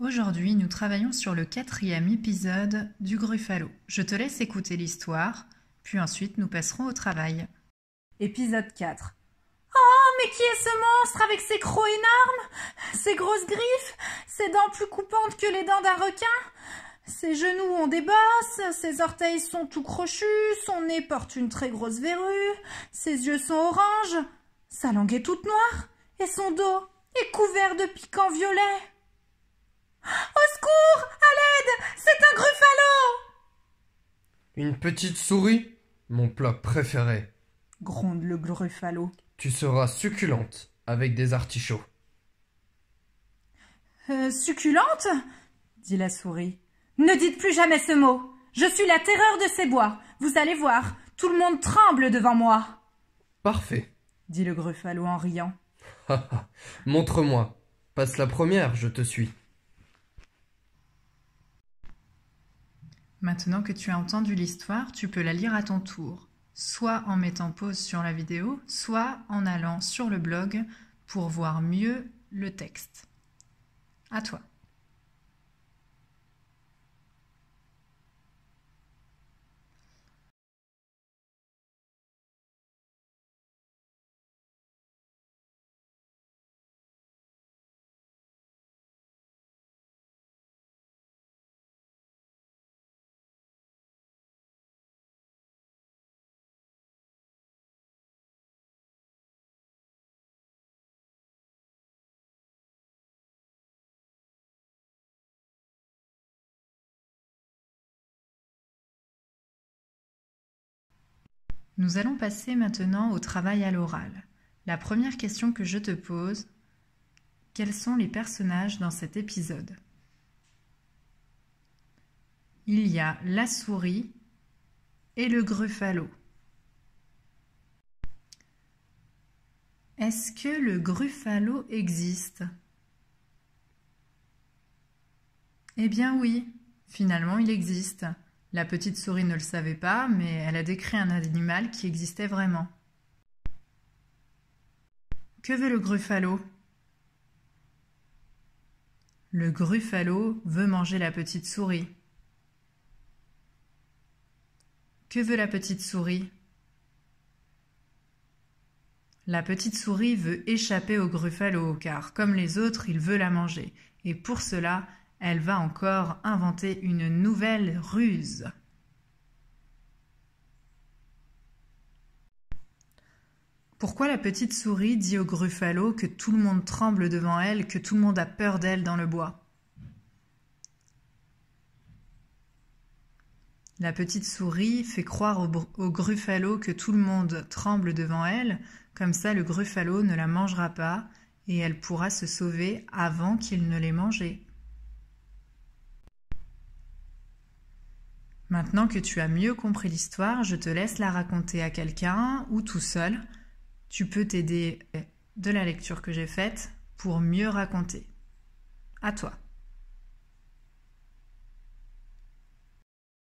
Aujourd'hui, nous travaillons sur le quatrième épisode du Gruffalo. Je te laisse écouter l'histoire, puis ensuite nous passerons au travail. Épisode 4 Oh, mais qui est ce monstre avec ses crocs énormes, ses grosses griffes, ses dents plus coupantes que les dents d'un requin? Ses genoux ont des bosses, ses orteils sont tout crochus, son nez porte une très grosse verrue, ses yeux sont oranges, sa langue est toute noire, et son dos est couvert de piquants violets. Au secours À l'aide C'est un gruffalo Une petite souris Mon plat préféré. gronde le gruffalo. Tu seras succulente avec des artichauts. Euh, succulente? dit la souris. Ne dites plus jamais ce mot. Je suis la terreur de ces bois. Vous allez voir, tout le monde tremble devant moi. Parfait. dit le gruffalo en riant. Montre-moi. Passe la première, je te suis. Maintenant que tu as entendu l'histoire, tu peux la lire à ton tour, soit en mettant pause sur la vidéo, soit en allant sur le blog pour voir mieux le texte. À toi. Nous allons passer maintenant au travail à l'oral. La première question que je te pose, quels sont les personnages dans cet épisode? Il y a la souris et le gruffalo. Est-ce que le gruffalo existe? Eh bien oui, finalement il existe. La petite souris ne le savait pas, mais elle a décrit un animal qui existait vraiment. Que veut le gruffalo? Le gruffalo veut manger la petite souris. Que veut la petite souris? La petite souris veut échapper au gruffalo, car comme les autres, il veut la manger, et pour cela, elle va encore inventer une nouvelle ruse. Pourquoi la petite souris dit au gruffalo que tout le monde tremble devant elle, que tout le monde a peur d'elle dans le bois? La petite souris fait croire au, au, gruffalo que tout le monde tremble devant elle, comme ça le gruffalo ne la mangera pas et elle pourra se sauver avant qu'il ne l'ait mangée. Maintenant que tu as mieux compris l'histoire, je te laisse la raconter à quelqu'un ou tout seul. Tu peux t'aider de la lecture que j'ai faite pour mieux raconter. À toi.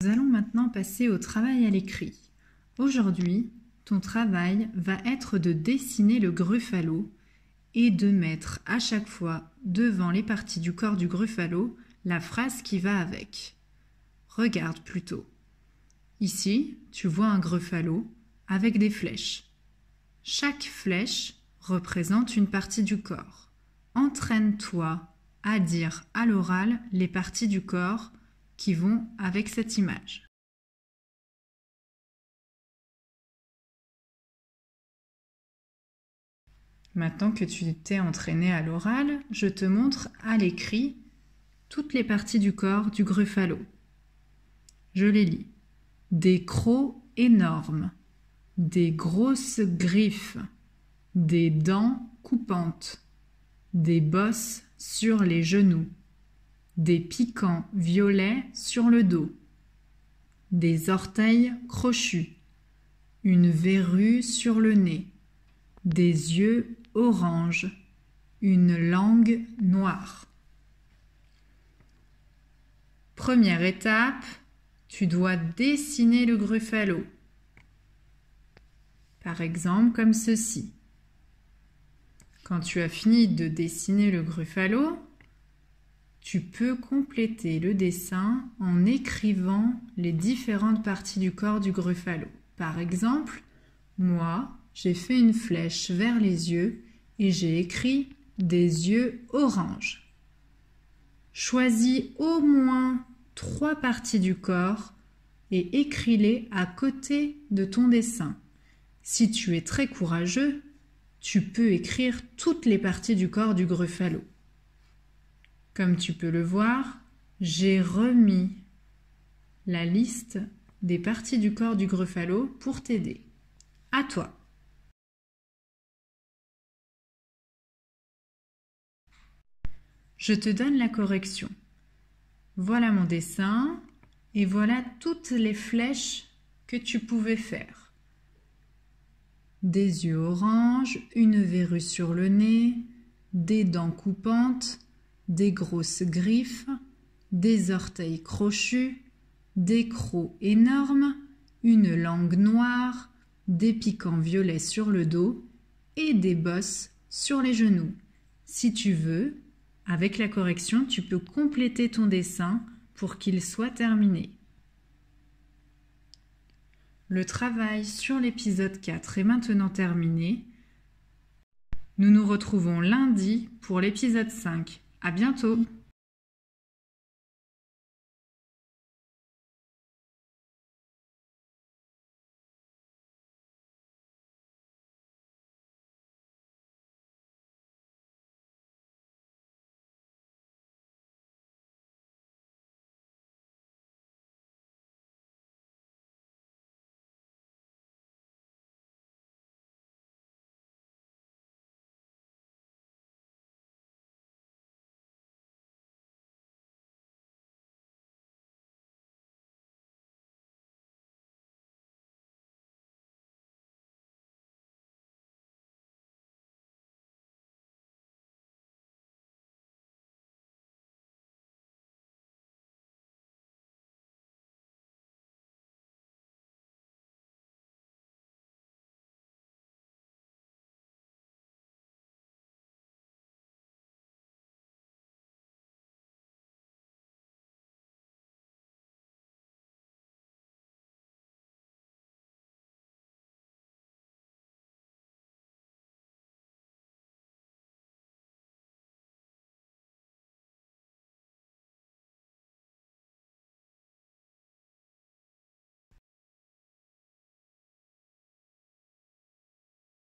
Nous allons maintenant passer au travail à l'écrit. Aujourd'hui, ton travail va être de dessiner le gruffalo et de mettre à chaque fois devant les parties du corps du gruffalo la phrase qui va avec. Regarde plutôt. Ici, tu vois un gruffalo avec des flèches. Chaque flèche représente une partie du corps. Entraîne-toi à dire à l'oral les parties du corps qui vont avec cette image. Maintenant que tu t'es entraîné à l'oral, je te montre à l'écrit toutes les parties du corps du gruffalo. Je les lis. Des crocs énormes, des grosses griffes, des dents coupantes, des bosses sur les genoux, des piquants violets sur le dos, des orteils crochus, une verrue sur le nez, des yeux orange, une langue noire. Première étape, tu dois dessiner le gruffalo. Par exemple, comme ceci. Quand tu as fini de dessiner le gruffalo, tu peux compléter le dessin en écrivant les différentes parties du corps du gruffalo. Par exemple, moi, j'ai fait une flèche vers les yeux et j'ai écrit des yeux orange. Choisis au moins trois parties du corps et écris-les à côté de ton dessin. Si tu es très courageux, tu peux écrire toutes les parties du corps du gruffalo. Comme tu peux le voir, j'ai remis la liste des parties du corps du gruffalo pour t'aider. À toi. Je te donne la correction. Voilà mon dessin et voilà toutes les flèches que tu pouvais faire. Des yeux orange, une verrue sur le nez, des dents coupantes, des grosses griffes, des orteils crochus, des crocs énormes, une langue noire, des piquants violets sur le dos et des bosses sur les genoux. Si tu veux, avec la correction, tu peux compléter ton dessin pour qu'il soit terminé. Le travail sur l'épisode 4 est maintenant terminé. Nous nous retrouvons lundi pour l'épisode 5. À bientôt!